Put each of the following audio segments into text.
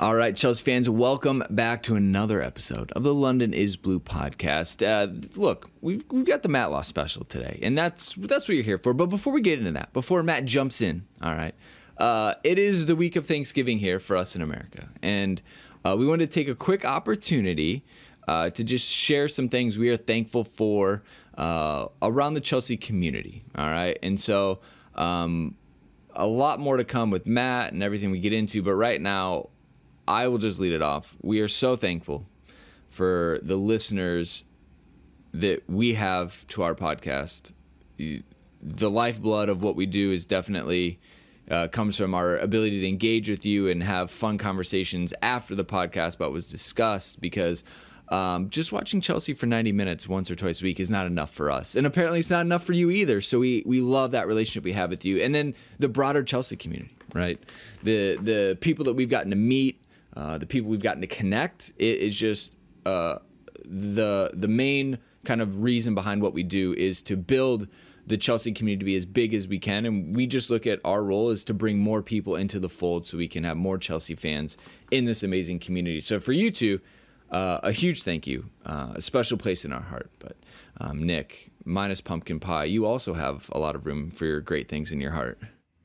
All right, Chelsea fans, welcome back to another episode of the London is Blue podcast. Uh, look, we've, we've got the Matt Law special today, and that's that's what you're here for. But before we get into that, before Matt jumps in, all right, uh, it is the week of Thanksgiving here for us in America, and uh, we want to take a quick opportunity uh, to just share some things we are thankful for uh, around the Chelsea community. All right, and so. Um, a lot more to come with Matt and everything we get into, but right now I will just lead it off. We are so thankful for the listeners that we have to our podcast. The lifeblood of what we do is definitely uh, comes from our ability to engage with you and have fun conversations after the podcast about was discussed because um, just watching Chelsea for 90 minutes once or twice a week is not enough for us. And apparently it's not enough for you either. So we, we love that relationship we have with you. And then the broader Chelsea community, right? The, the people that we've gotten to meet, uh, the people we've gotten to connect. It is just uh, the the main kind of reason behind what we do is to build the Chelsea community to be as big as we can, and we just look at our role is to bring more people into the fold so we can have more Chelsea fans in this amazing community. So for you two, uh, a huge thank you, uh, a special place in our heart. But um, Nick, minus pumpkin pie, you also have a lot of room for your great things in your heart.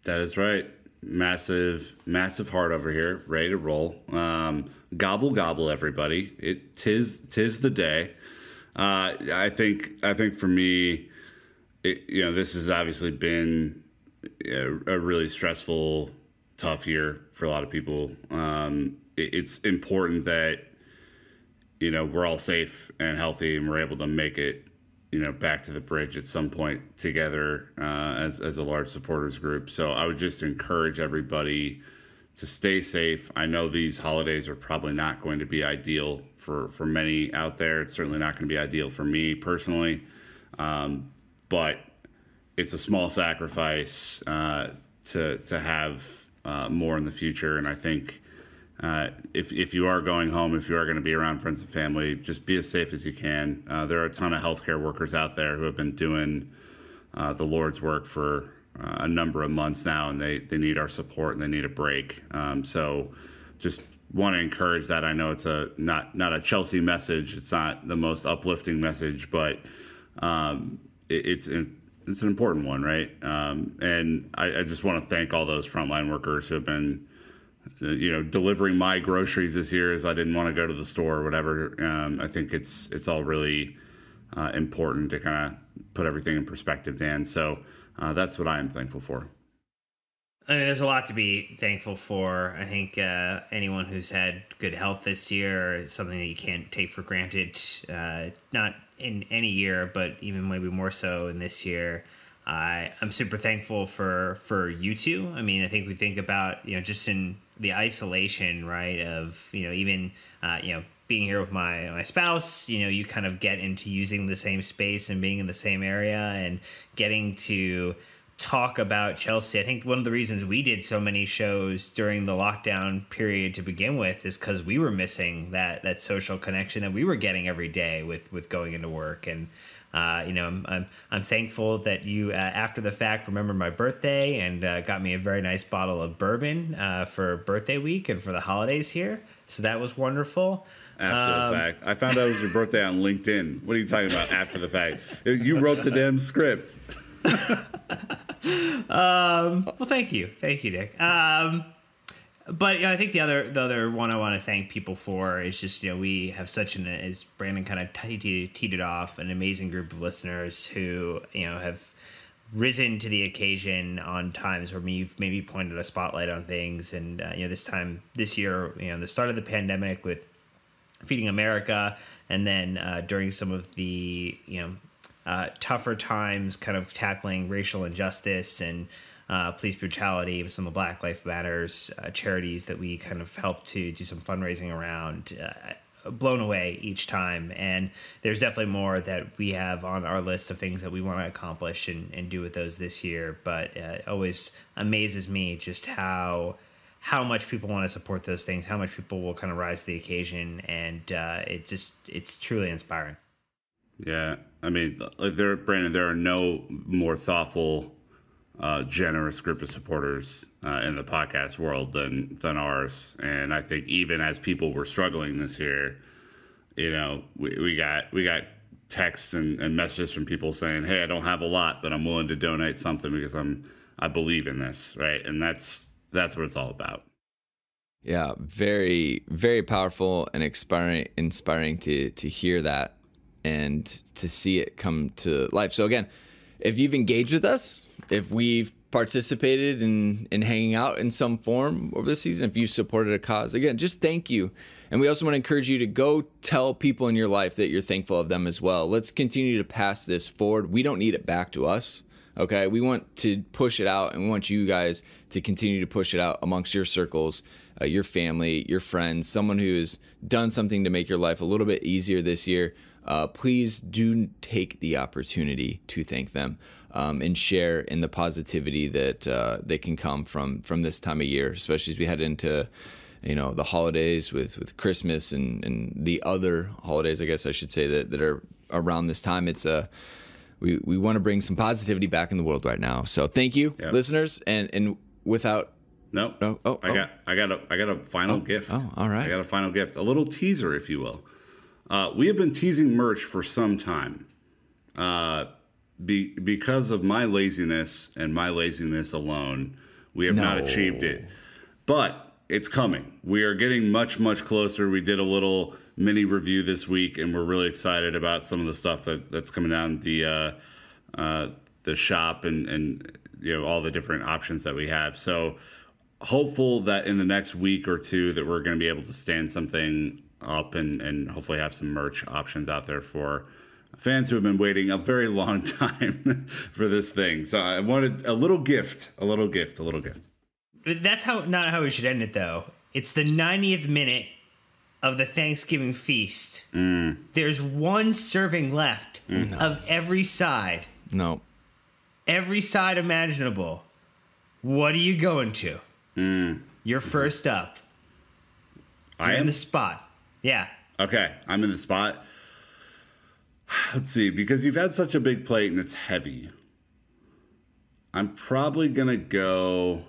That is right massive, massive heart over here, ready to roll. Um, gobble, gobble, everybody! It tis tis the day. Uh, I think I think for me, it, you know, this has obviously been a, a, really stressful, tough year for a lot of people. Um, it, it's important that you know we're all safe and healthy and we're able to make it you know back to the bridge at some point together uh, as as a large supporters group. So I would just encourage everybody to stay safe. I know these holidays are probably not going to be ideal for for many out there. It's certainly not going to be ideal for me personally, um, but it's a small sacrifice uh, to to have uh, more in the future. And I think uh, if, if you are going home, if you are going to be around friends and family, just be as safe as you can. Uh, there are a ton of healthcare workers out there who have been doing uh, the Lord's work for uh, a number of months now, and they, they need our support and they need a break. Um, so just want to encourage that. I know it's a not not a Chelsea message. It's not the most uplifting message, but um, it, it's it's an important one, right? Um, and I, I just want to thank all those frontline workers who have been you know delivering my groceries this year as I didn't want to go to the store or whatever. Um, I think it's it's all really uh, important to kind of put everything in perspective, Dan. So uh, that's what I am thankful for. I mean, there's a lot to be thankful for. I think uh, anyone who's had good health this year is something that you can't take for granted. Uh, not in any year, but even maybe more so in this year. I I'm super thankful for for you two. I mean, I think we think about you know just in the isolation, right? Of you know even uh, you know being here with my my spouse, you know, you kind of get into using the same space and being in the same area and getting to talk about Chelsea. I think one of the reasons we did so many shows during the lockdown period to begin with is because we were missing that that social connection that we were getting every day with with going into work and uh, you know, I'm, I'm, I'm thankful that you, uh, after the fact, remembered my birthday and uh, got me a very nice bottle of bourbon uh, for birthday week and for the holidays here. So that was wonderful. After um, the fact, I found out it was your birthday on LinkedIn. What are you talking about? After the fact, you wrote the damn script. um, well, thank you, thank you, Dick. Um, but I think the other the other one I want to thank people for is just you know we have such an as Brandon kind of teed, off an amazing group of listeners who you know have risen to the occasion on times where we've maybe pointed a spotlight on things. And uh, you know this time this year you know the start of the pandemic with feeding America and then uh, during some of the you know uh, tougher times kind of tackling racial injustice and uh, police brutality some of the Black Life Matters uh, charities that we kind of helped to do some fundraising around. Uh, blown away each time. And there's definitely more that we have on our list of things that we want to accomplish and, and do with those this year. But uh, it always amazes me just how how much people want to support those things how much people will kind of rise to the occasion. And uh, it just it's truly inspiring. Yeah i mean like there brandon there are no more thoughtful uh, generous group of supporters uh, in the podcast world than than ours. And I think even as people were struggling this year, you know, we, we got we got texts and, and messages from people saying, "Hey, I don't have a lot, but I'm willing to donate something because I'm I believe in this, right?" And that's that's what it's all about. Yeah, very very powerful and inspiring inspiring to to hear that and to see it come to life. So again, if you've engaged with us, if we've participated in in hanging out in some form over the season, if you supported a cause, again, just thank you. And we also want to encourage you to go tell people in your life that you're thankful of them as well. Let's continue to pass this forward. We don't need it back to us. Okay. We want to push it out and we want you guys to continue to push it out amongst your circles, uh, your family, your friends, someone who has done something to make your life a little bit easier this year. Uh, please do take the opportunity to thank them um, and share in the positivity that uh, that can come from from this time of year, especially as we head into you know the holidays with with Christmas and and the other holidays, I guess I should say that that are around this time. It's a we, we want to bring some positivity back in the world right now. So thank you, Yep. listeners, and and without No, Oh, oh, I oh. got I got a I got a final gift. oh, all right. I got a final gift, a little teaser, if you will. Uh, we have been teasing merch for some time. Uh, be, because of my laziness and my laziness alone, we have not achieved it. But it's coming. We are getting much, much closer. We did a little mini review this week, and we're really excited about some of the stuff that, that's coming down the uh, uh, the shop and and you know all the different options that we have. So hopeful that in the next week or two that we're going to be able to stand something up and and hopefully have some merch options out there for fans who have been waiting a very long time for this thing. So I wanted a little gift, a little gift, a little gift. That's how not how we should end it though. It's the 90th minute of the Thanksgiving feast. Mm. There's one serving left mm. of every side, no. every side imaginable. What are you going to? Mm. You're first up. I You're in am the spot. Yeah. okay. I'm in the spot. Let's see, because you've had such a big plate and it's heavy. I'm probably gonna go.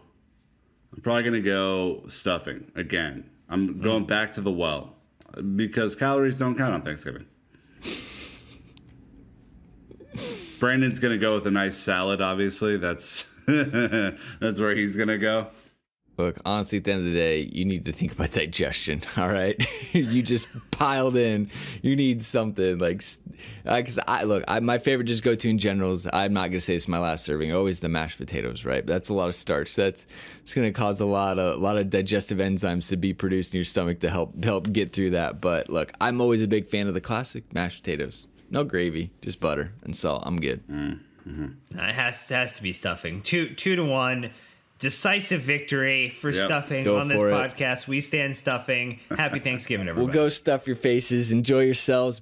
I'm probably gonna go stuffing again. I'm mm. going back to the well because calories don't count on Thanksgiving. Brandon's gonna go with a nice salad. Obviously, that's that's where he's gonna go. Look, honestly, at the end of the day, you need to think about digestion. All right, you just piled in. You need something like, because I look, I, my favorite just go to in general is I'm not gonna say it's my last serving. Always the mashed potatoes, right? That's a lot of starch. That's it's gonna cause a lot of a lot of digestive enzymes to be produced in your stomach to help help get through that. But look, I'm always a big fan of the classic mashed potatoes. No gravy, just butter and salt. I'm good. Mm, mm-hmm. It has has to be stuffing. Two two to one. Decisive victory for Yep. stuffing Go on this for it. podcast. We stand stuffing. Happy Thanksgiving, everybody. We'll go stuff your faces. Enjoy yourselves.